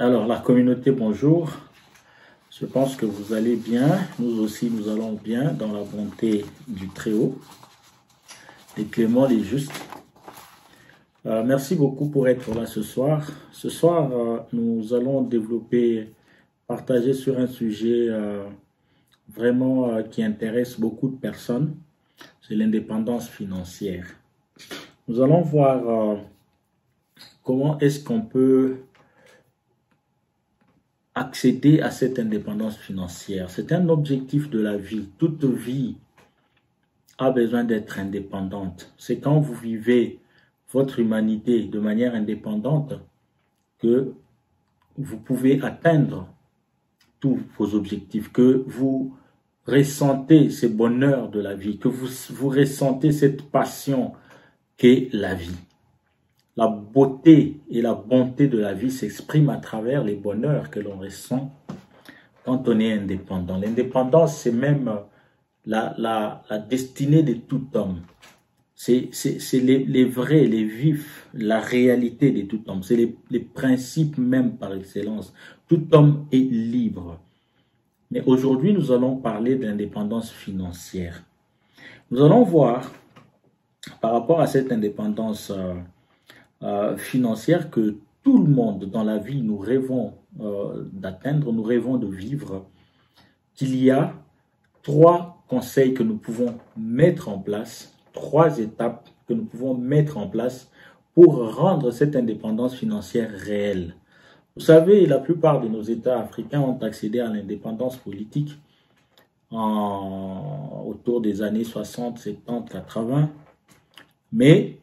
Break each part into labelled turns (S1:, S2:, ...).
S1: Alors, la communauté, bonjour. Je pense que vous allez bien. Nous aussi, nous allons bien dans la bonté du Très-Haut. Les cléments, les justes. Euh, merci beaucoup pour être là ce soir. Ce soir, euh, nous allons développer, partager sur un sujet euh, vraiment qui intéresse beaucoup de personnes. C'est l'indépendance financière. Nous allons voir comment est-ce qu'on peut accéder à cette indépendance financière. C'est un objectif de la vie. Toute vie a besoin d'être indépendante. C'est quand vous vivez votre humanité de manière indépendante que vous pouvez atteindre tous vos objectifs, que vous ressentez ce bonheur de la vie, que vous, vous ressentez cette passion qu'est la vie. La beauté et la bonté de la vie s'expriment à travers les bonheurs que l'on ressent quand on est indépendant. L'indépendance, c'est même la, la, la, destinée de tout homme. C'est les, les, vrais, les vifs, la réalité de tout homme. C'est les, les principes même par excellence. Tout homme est libre. Mais aujourd'hui, nous allons parler d'indépendance financière. Nous allons voir, par rapport à cette indépendance euh, financière que tout le monde dans la vie, nous rêvons euh, d'atteindre, nous rêvons de vivre, qu'il y a trois conseils que nous pouvons mettre en place, trois étapes que nous pouvons mettre en place pour rendre cette indépendance financière réelle. Vous savez, la plupart de nos États africains ont accédé à l'indépendance politique en, autour des années 60, 70, 80, mais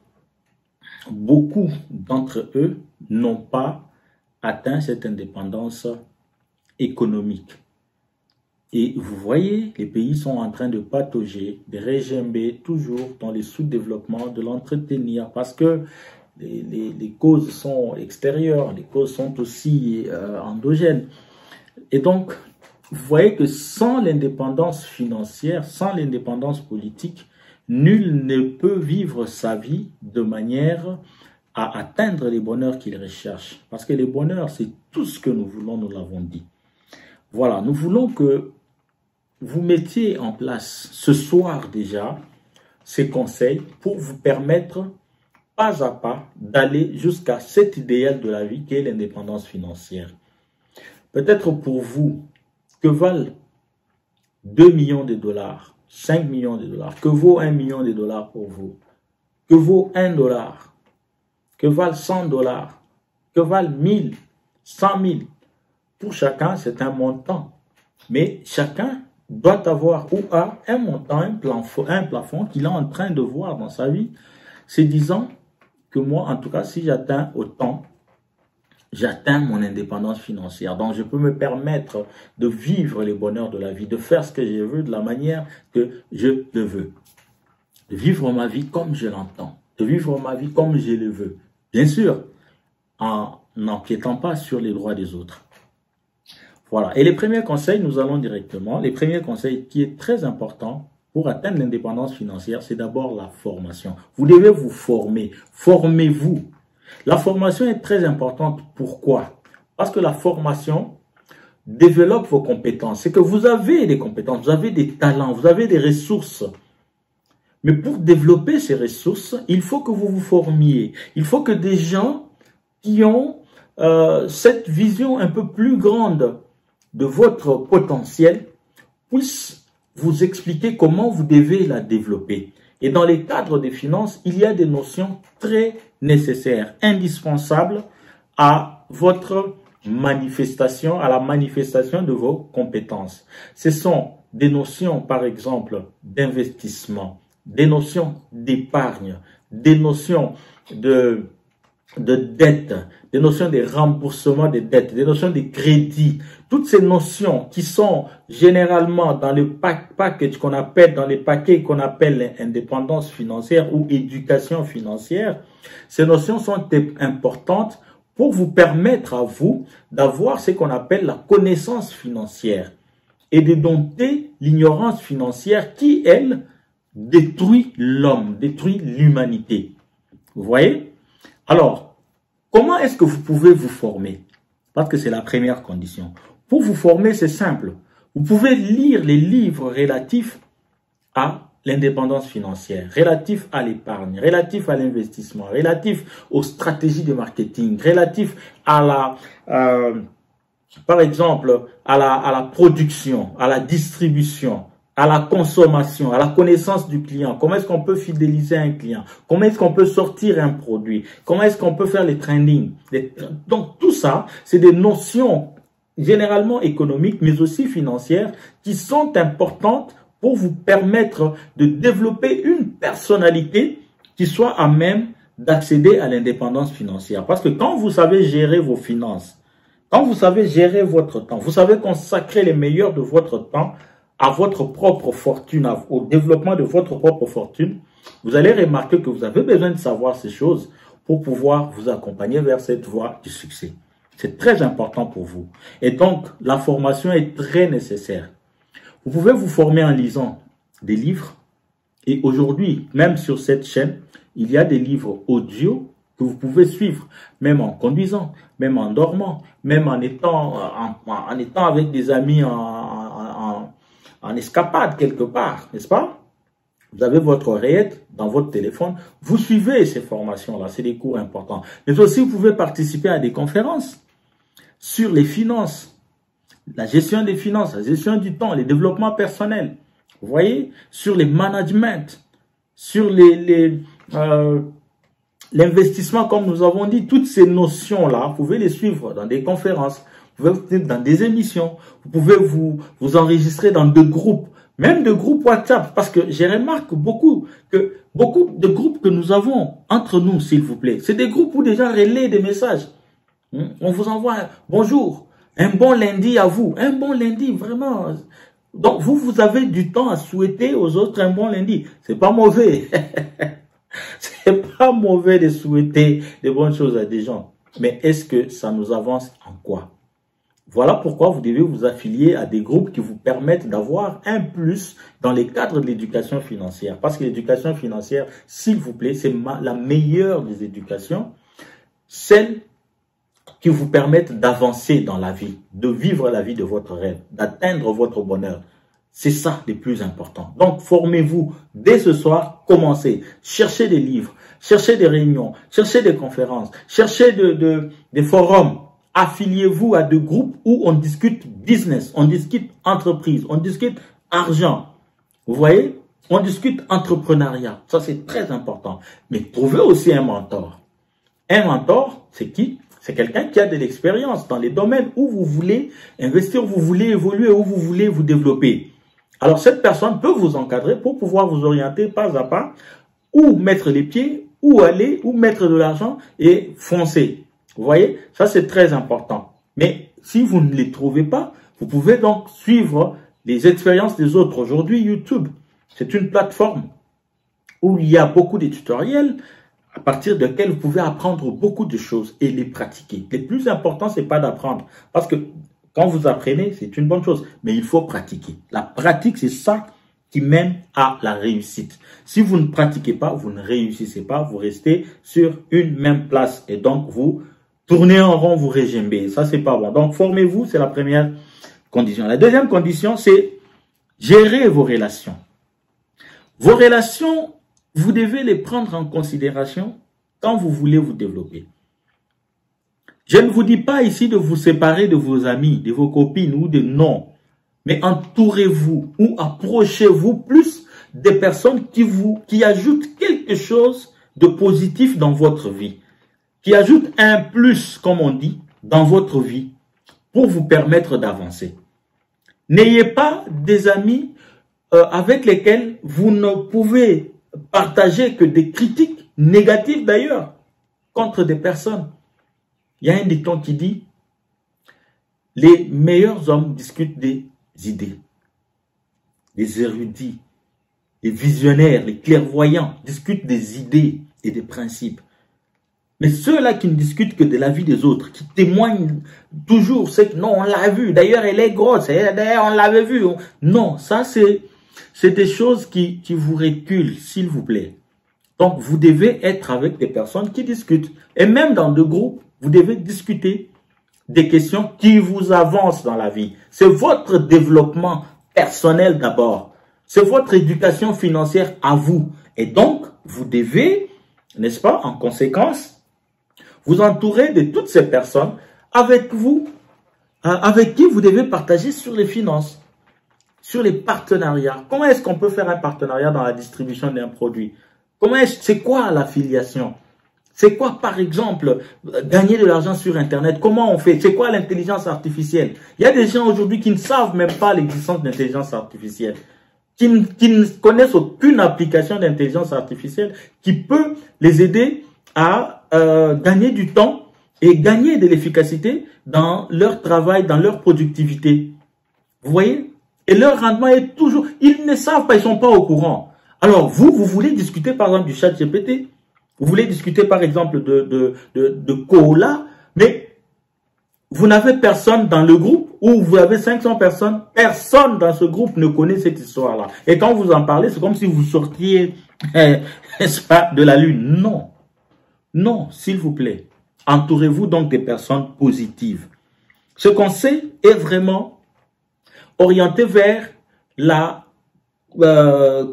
S1: beaucoup d'entre eux n'ont pas atteint cette indépendance économique. Et vous voyez, les pays sont en train de patauger, de régimer toujours dans le sous-développement, de l'entretenir, parce que les, causes sont extérieures, les causes sont aussi euh, endogènes. Et donc, vous voyez que sans l'indépendance financière, sans l'indépendance politique, Nul ne peut vivre sa vie de manière à atteindre les bonheurs qu'il recherche. Parce que les bonheurs, c'est tout ce que nous voulons, nous l'avons dit. Voilà, nous voulons que vous mettiez en place ce soir déjà ces conseils pour vous permettre pas à pas d'aller jusqu'à cet idéal de la vie qui est l'indépendance financière. Peut-être pour vous, que valent 2 millions de dollars 5 millions de dollars Que vaut 1 million de dollars pour vous Que vaut 1 dollar Que valent 100 dollars Que valent 1000 100 000 Pour chacun, c'est un montant. Mais chacun doit avoir ou a un montant, un plafond, qu'il est en train de voir dans sa vie. C'est disant que moi, en tout cas, si j'atteins autant, j'atteins mon indépendance financière. Donc, je peux me permettre de vivre les bonheurs de la vie, de faire ce que je veux de la manière que je le veux. De vivre ma vie comme je l'entends. De vivre ma vie comme je le veux. Bien sûr, en n'empiétant pas sur les droits des autres. Voilà. Et les premiers conseils, nous allons directement. Les premiers conseils qui est très important pour atteindre l'indépendance financière, c'est d'abord la formation. Vous devez vous former. Formez-vous. La formation est très importante. Pourquoi? Parce que la formation développe vos compétences. C'est que vous avez des compétences, vous avez des talents, vous avez des ressources. Mais pour développer ces ressources, il faut que vous vous formiez. Il faut que des gens qui ont euh, cette vision un peu plus grande de votre potentiel puissent vous expliquer comment vous devez la développer. Et dans les cadres des finances, il y a des notions très nécessaires, indispensables à votre manifestation, à la manifestation de vos compétences. Ce sont des notions, par exemple, d'investissement, des notions d'épargne, des notions de de dette, des notions de remboursement des dettes, des notions de crédit, toutes ces notions qui sont généralement dans le package qu'on appelle, dans les paquets qu'on appelle indépendance financière ou éducation financière, ces notions sont importantes pour vous permettre à vous d'avoir ce qu'on appelle la connaissance financière et de dompter l'ignorance financière qui, elle, détruit l'homme, détruit l'humanité. Vous voyez? Alors, comment est-ce que vous pouvez vous former? Parce que c'est la première condition. Pour vous former, c'est simple. Vous pouvez lire les livres relatifs à l'indépendance financière, relatifs à l'épargne, relatifs à l'investissement, relatifs aux stratégies de marketing, relatifs à la, euh, par exemple, à la, à la production, à la distribution, à la consommation, à la connaissance du client. Comment est-ce qu'on peut fidéliser un client? Comment est-ce qu'on peut sortir un produit? Comment est-ce qu'on peut faire les training Donc tout ça, c'est des notions généralement économiques, mais aussi financières, qui sont importantes pour vous permettre de développer une personnalité qui soit à même d'accéder à l'indépendance financière. Parce que quand vous savez gérer vos finances, quand vous savez gérer votre temps, vous savez consacrer les meilleurs de votre temps à votre propre fortune, au développement de votre propre fortune, vous allez remarquer que vous avez besoin de savoir ces choses pour pouvoir vous accompagner vers cette voie du succès. C'est très important pour vous. Et donc, la formation est très nécessaire. Vous pouvez vous former en lisant des livres. Et aujourd'hui, même sur cette chaîne, il y a des livres audio que vous pouvez suivre, même en conduisant, même en dormant, même en étant, en, étant avec des amis en, en escapade quelque part, n'est-ce pas? Vous avez votre oreillette dans votre téléphone, vous suivez ces formations-là, c'est des cours importants. Mais aussi, vous pouvez participer à des conférences sur les finances, la gestion des finances, la gestion du temps, les développements personnels. Vous voyez? Sur les management, sur les, euh, l'investissement, comme nous avons dit, toutes ces notions-là, vous pouvez les suivre dans des conférences, vous pouvez dans des émissions, vous pouvez vous, vous enregistrer dans des groupes, même de groupes WhatsApp, parce que j'ai remarqué beaucoup que beaucoup de groupes que nous avons entre nous, s'il vous plaît, c'est des groupes où déjà relaient des messages. Hmm? On vous envoie un bonjour, un bon lundi à vous, un bon lundi, vraiment. Donc vous, vous avez du temps à souhaiter aux autres un bon lundi. C'est pas mauvais. c'est pas mauvais de souhaiter des bonnes choses à des gens. Mais est-ce que ça nous avance en quoi? Voilà pourquoi vous devez vous affilier à des groupes qui vous permettent d'avoir un plus dans les cadres de l'éducation financière. Parce que l'éducation financière, s'il vous plaît, c'est la meilleure des éducations, celle qui vous permettent d'avancer dans la vie, de vivre la vie de votre rêve, d'atteindre votre bonheur. C'est ça le plus important. Donc, formez-vous dès ce soir, commencez. Cherchez des livres, cherchez des réunions, cherchez des conférences, cherchez des forums affiliez-vous à des groupes où on discute business, on discute entreprise, on discute argent. Vous voyez On discute entrepreneuriat. Ça, c'est très important. Mais trouvez aussi un mentor. Un mentor, c'est qui? C'est quelqu'un qui a de l'expérience dans les domaines où vous voulez investir, où vous voulez évoluer, où vous voulez vous développer. Alors, cette personne peut vous encadrer pour pouvoir vous orienter pas à pas, où mettre les pieds, où aller, où mettre de l'argent et foncer. Vous voyez, ça c'est très important. Mais si vous ne les trouvez pas, vous pouvez donc suivre les expériences des autres. Aujourd'hui, YouTube, c'est une plateforme où il y a beaucoup de tutoriels à partir desquels vous pouvez apprendre beaucoup de choses et les pratiquer. Le plus important, c'est pas d'apprendre. Parce que quand vous apprenez, c'est une bonne chose. Mais il faut pratiquer. La pratique, c'est ça qui mène à la réussite. Si vous ne pratiquez pas, vous ne réussissez pas. Vous restez sur une même place. Et donc, vous Tournez en rond, vous régimbez. Ça, c'est pas bon. Donc, formez-vous, c'est la première condition. La deuxième condition, c'est gérer vos relations. Vos relations, vous devez les prendre en considération quand vous voulez vous développer. Je ne vous dis pas ici de vous séparer de vos amis, de vos copines ou de non, mais entourez-vous ou approchez-vous plus des personnes qui vous, qui ajoutent quelque chose de positif dans votre vie qui ajoute un plus, comme on dit, dans votre vie pour vous permettre d'avancer. N'ayez pas des amis euh, avec lesquels vous ne pouvez partager que des critiques négatives d'ailleurs contre des personnes. Il y a un dicton qui dit les meilleurs hommes discutent des idées. Les érudits, les visionnaires, les clairvoyants discutent des idées et des principes. Mais ceux-là qui ne discutent que de la vie des autres, qui témoignent toujours, c'est que non, on l'a vu, d'ailleurs elle est grosse, d'ailleurs on l'avait vu. Non, ça c'est des choses qui, qui vous reculent, s'il vous plaît. Donc vous devez être avec des personnes qui discutent. Et même dans deux groupes, vous devez discuter des questions qui vous avancent dans la vie. C'est votre développement personnel d'abord. C'est votre éducation financière à vous. Et donc, vous devez, n'est-ce pas, en conséquence, vous entourer de toutes ces personnes avec vous, euh, avec qui vous devez partager sur les finances, sur les partenariats. Comment est-ce qu'on peut faire un partenariat dans la distribution d'un produit? Comment est-ce, c'est quoi l'affiliation c'est quoi, par exemple, gagner de l'argent sur Internet? Comment on fait? C'est quoi l'intelligence artificielle? Il y a des gens aujourd'hui qui ne savent même pas l'existence de l'intelligence artificielle, qui ne, connaissent aucune application d'intelligence artificielle qui peut les aider à euh, gagner du temps et gagner de l'efficacité dans leur travail, dans leur productivité. Vous voyez? Et leur rendement est toujours... Ils ne savent pas, ils ne sont pas au courant. Alors vous, vous voulez discuter par exemple du chat GPT vous voulez discuter par exemple de, de, de, mais vous n'avez personne dans le groupe ou vous avez 500 personnes, personne dans ce groupe ne connaît cette histoire-là. Et quand vous en parlez, c'est comme si vous sortiez de la lune. Non. Non, s'il vous plaît. Entourez-vous donc des personnes positives. Ce conseil est vraiment orienté vers la, euh,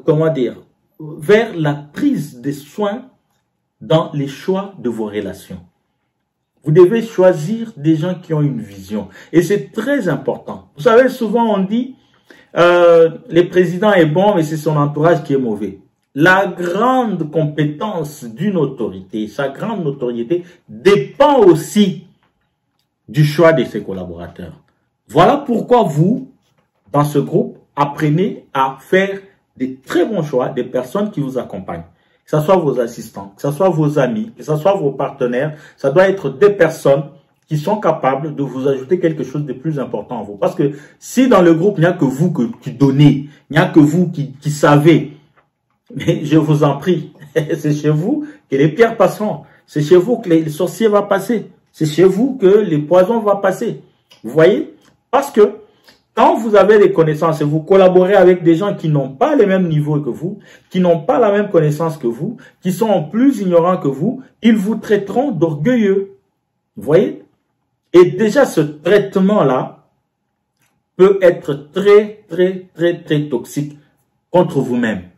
S1: prise des soins dans les choix de vos relations. Vous devez choisir des gens qui ont une vision. Et c'est très important. Vous savez, souvent on dit, euh, le président est bon, mais c'est son entourage qui est mauvais. La grande compétence d'une autorité, sa grande notoriété, dépend aussi du choix de ses collaborateurs. Voilà pourquoi vous, dans ce groupe, apprenez à faire des très bons choix des personnes qui vous accompagnent que ce soit vos assistants, que ce soit vos amis, que ce soit vos partenaires, ça doit être des personnes qui sont capables de vous ajouter quelque chose de plus important à vous. Parce que si dans le groupe, il n'y a que vous qui donnez, il n'y a que vous qui, qui savez, mais je vous en prie, c'est chez vous que les pierres passeront. C'est chez vous que les sorciers vont passer. C'est chez vous que les poisons vont passer. Vous voyez? Parce que quand vous avez des connaissances et vous collaborez avec des gens qui n'ont pas les mêmes niveaux que vous, qui n'ont pas la même connaissance que vous, qui sont plus ignorants que vous, ils vous traiteront d'orgueilleux. Vous voyez? Et déjà ce traitement-là peut être très, très, très, très toxique contre vous-même.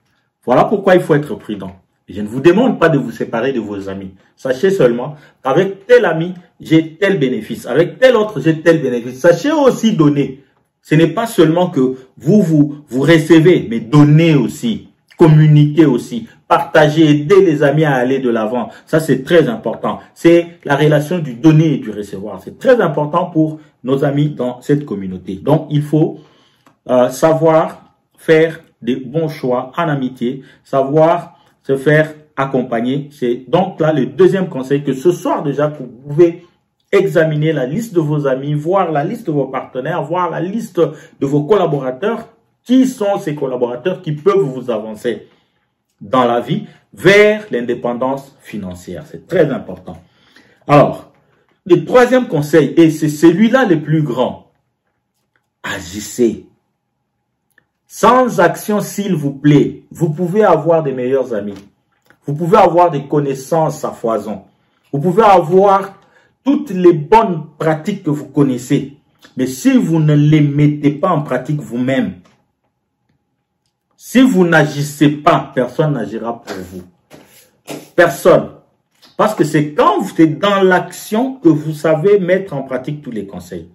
S1: Voilà pourquoi il faut être prudent. Je ne vous demande pas de vous séparer de vos amis. Sachez seulement qu'avec tel ami, j'ai tel bénéfice. Avec tel autre, j'ai tel bénéfice. Sachez aussi donner. Ce n'est pas seulement que vous, vous, vous recevez, mais donnez aussi, communiquez aussi, partagez, aidez les amis à aller de l'avant. Ça, c'est très important. C'est la relation du donner et du recevoir. C'est très important pour nos amis dans cette communauté. Donc, il faut euh, savoir faire des bons choix en amitié, savoir se faire accompagner. C'est donc là le deuxième conseil que ce soir déjà, vous pouvez examiner la liste de vos amis, voir la liste de vos partenaires, voir la liste de vos collaborateurs. Qui sont ces collaborateurs qui peuvent vous avancer dans la vie vers l'indépendance financière? C'est très important. Alors, le troisième conseil, et c'est celui-là le plus grand, agissez. Sans action, s'il vous plaît, vous pouvez avoir des meilleurs amis. Vous pouvez avoir des connaissances à foison. Vous pouvez avoir toutes les bonnes pratiques que vous connaissez, mais si vous ne les mettez pas en pratique vous-même, si vous n'agissez pas, personne n'agira pour vous. Personne. Parce que c'est quand vous êtes dans l'action que vous savez mettre en pratique tous les conseils.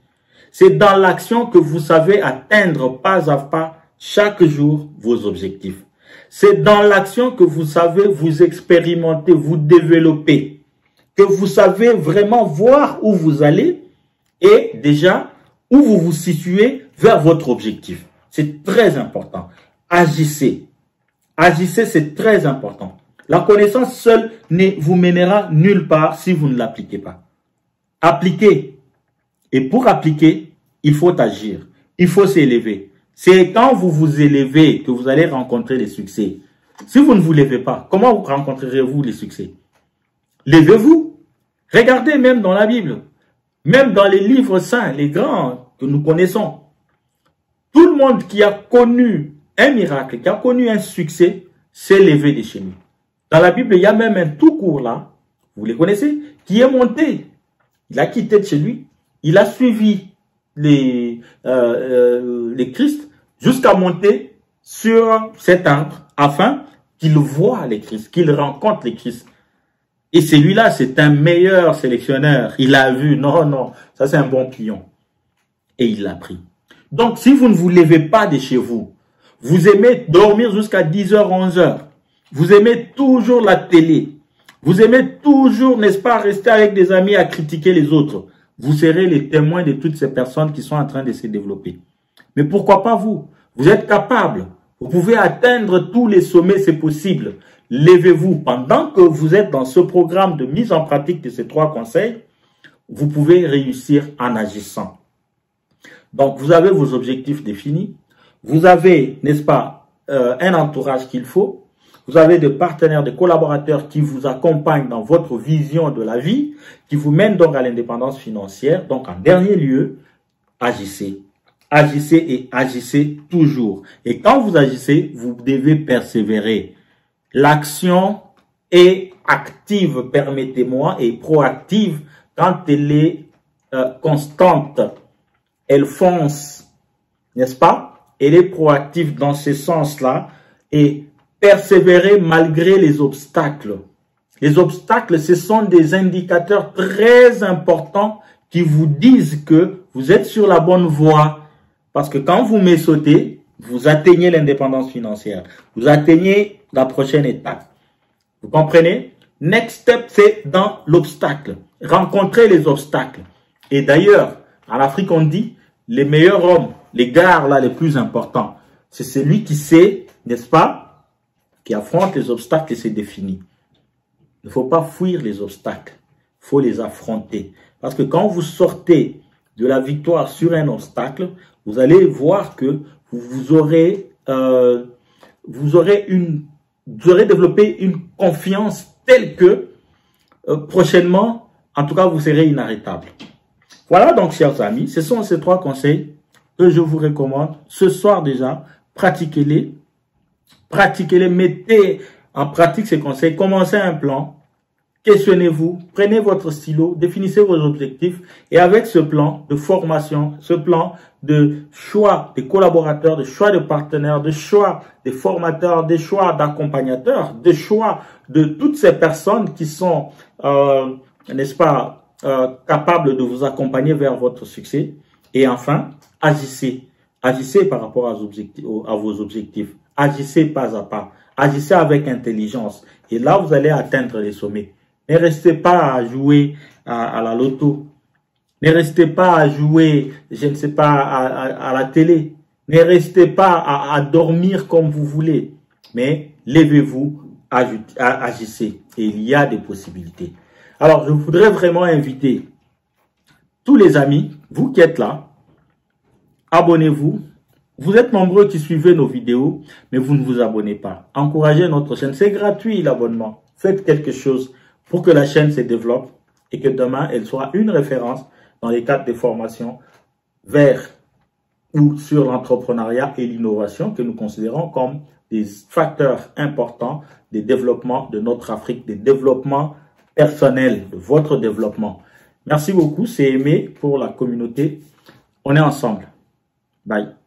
S1: C'est dans l'action que vous savez atteindre pas à pas chaque jour vos objectifs. C'est dans l'action que vous savez vous expérimenter, vous développer que vous savez vraiment voir où vous allez et déjà où vous vous situez vers votre objectif. C'est très important. Agissez. Agissez, c'est très important. La connaissance seule ne vous mènera nulle part si vous ne l'appliquez pas. Appliquez. Et pour appliquer, il faut agir. Il faut s'élever. C'est quand vous vous élevez que vous allez rencontrer les succès. Si vous ne vous levez pas, comment rencontrerez-vous les succès? Levez-vous. Regardez même dans la Bible, même dans les livres saints, les grands que nous connaissons. Tout le monde qui a connu un miracle, qui a connu un succès, s'est levé de chez nous. Dans la Bible, il y a même un tout court là, vous les connaissez, qui est monté. Il a quitté de chez lui Il a suivi les, euh, euh, les Christ jusqu'à monter sur cet arbre afin qu'il voit les Christ, qu'il rencontre les Christ. Et celui-là, c'est un meilleur sélectionneur. Il a vu, non, non, ça c'est un bon pion. Et il l'a pris. Donc, si vous ne vous levez pas de chez vous, vous aimez dormir jusqu'à 10h, 11h, vous aimez toujours la télé, vous aimez toujours, n'est-ce pas, rester avec des amis à critiquer les autres, vous serez les témoins de toutes ces personnes qui sont en train de se développer. Mais pourquoi pas vous? Vous êtes capable. Vous pouvez atteindre tous les sommets, c'est possible. Levez-vous. Pendant que vous êtes dans ce programme de mise en pratique de ces trois conseils, vous pouvez réussir en agissant. Donc, vous avez vos objectifs définis. Vous avez, n'est-ce pas, euh, un entourage qu'il faut. Vous avez des partenaires, des collaborateurs qui vous accompagnent dans votre vision de la vie, qui vous mènent donc à l'indépendance financière. Donc, en dernier lieu, agissez. Agissez et agissez toujours. Et quand vous agissez, vous devez persévérer. L'action est active, permettez-moi, et proactive quand elle est euh, constante. Elle fonce, n'est-ce pas? Elle est proactive dans ce sens-là. Et persévérer malgré les obstacles. Les obstacles, ce sont des indicateurs très importants qui vous disent que vous êtes sur la bonne voie. Parce que quand vous sautez, vous atteignez l'indépendance financière. Vous atteignez la prochaine étape. Vous comprenez? Next step, c'est dans l'obstacle. Rencontrer les obstacles. Et d'ailleurs, en Afrique, on dit, les meilleurs hommes, les gars là les plus importants, c'est celui qui sait, n'est-ce pas, qui affronte les obstacles et se définit. Il ne faut pas fuir les obstacles, il faut les affronter. Parce que quand vous sortez de la victoire sur un obstacle, vous allez voir que vous aurez, euh, une, aurez développé une confiance telle que euh, prochainement, en tout cas, vous serez inarrêtable. Voilà donc, chers amis, ce sont ces trois conseils que je vous recommande. Ce soir déjà, pratiquez-les pratiquez-les, mettez en pratique ces conseils, commencez un plan, questionnez-vous, prenez votre stylo, définissez vos objectifs et avec ce plan de formation, ce plan de choix des collaborateurs, de choix de partenaires, de choix des formateurs, des choix d'accompagnateurs, des choix de toutes ces personnes qui sont, euh, n'est-ce pas, euh, capables de vous accompagner vers votre succès. Et enfin, agissez. Agissez par rapport à vos objectifs. Agissez pas à pas. Agissez avec intelligence. Et là, vous allez atteindre les sommets. Ne restez pas à jouer à, la loto. Ne restez pas à jouer, je ne sais pas, à, la télé. Ne restez pas à, dormir comme vous voulez. Mais levez-vous, agissez. Et il y a des possibilités. Alors, je voudrais vraiment inviter tous les amis, vous qui êtes là, abonnez-vous, vous êtes nombreux qui suivez nos vidéos, mais vous ne vous abonnez pas. Encouragez notre chaîne. C'est gratuit l'abonnement. Faites quelque chose pour que la chaîne se développe et que demain, elle soit une référence dans les cadres de formation vers ou sur l'entrepreneuriat et l'innovation que nous considérons comme des facteurs importants des développements de notre Afrique, des développements personnels, de votre développement. Merci beaucoup, c'est aimé pour la communauté. On est ensemble. Bye.